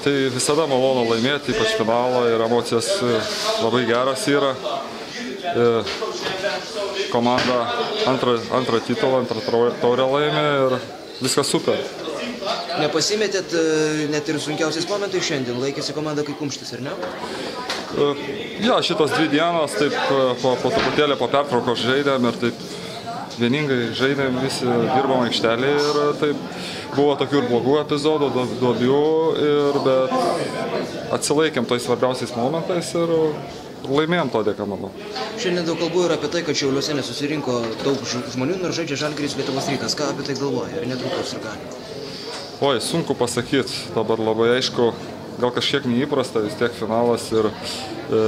Tai visada malonu laimėti, ypač finalą ir emocijos e, labai geras yra. E, komanda antrą, antrą titulą, antrą taurę laimė ir viskas super. Nepasimetėt e, net ir sunkiausiais momentais šiandien, laikėsi komanda kaip kumštis, ar ne? Ja, šitos dvi dienos taip po, po truputėlį po pertraukos žaidėm ir taip vieningai žaidėm, visi dirbom aikštelėje ir taip buvo tokių ir blogų epizodų, du- duobių, ir, bet atsilaikėm tais svarbiausiais momentais ir laimėjom to dėka, manau. Šiandien daug kalbų yra apie tai, kad Šiauliuose nesusirinko daug žmonių, nors žaidžia Žalgiris Lietuvos rytas. Ką apie tai galvoja? Ar netrukus ir gali? Oi, sunku pasakyti, dabar labai aišku, gal kažkiek neįprasta, vis tiek finalas ir e,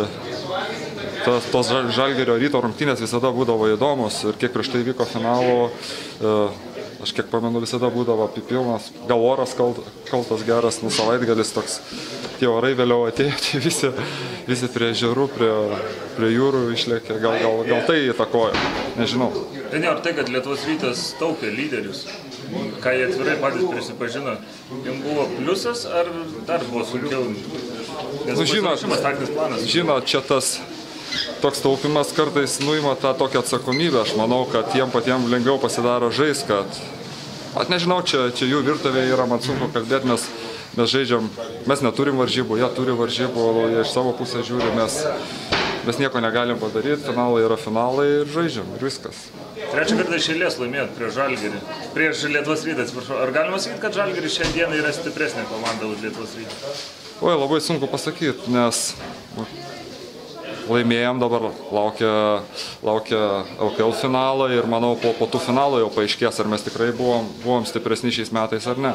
tas, tos žal- žalgerio ryto rungtynės visada būdavo įdomus ir kiek prieš tai vyko finalo, e, aš kiek pamenu, visada būdavo apipilnas, gal oras kalt, kaltas geras, nu savaitgalis toks, tie orai vėliau atėjo, tai visi, visi prie žerų, prie, prie jūrų išlėkė, gal, gal, gal tai įtakojo, nežinau. Dainiau, ar tai, kad Lietuvos rytas taupė lyderius, ką jie atvirai patys prisipažino, jums buvo pliusas ar dar buvo sunkiau? Nes Nu, žinot. Žinot, čia tas toks taupimas kartais nuima tą tokią atsakomybę. Aš manau, kad jiem patiems lengviau pasidaro žais, kad... At nežinau, čia, čia jų virtuvė yra, man sunku kalbėti, mes, mes žaidžiam, mes neturim varžybų, jie turi varžybų, jie iš savo pusės žiūri, mes, mes nieko negalim padaryti, finalai yra finalai ir žaidžiam, ir viskas. Trečią kartą iš eilės laimėjot prieš Žalgirį. Prieš Lietuvos rytą, atsiprašau. Ar galima sakyti, kad Žalgiris šiandien yra stipresnė komanda už Lietuvos rytą? Oi, labai sunku pasakyti, nes laimėjom dabar, laukia, laukia LKL finalą ir manau po, po tų finalų jau paaiškės, ar mes tikrai buvom, buvom stipresni šiais metais ar ne.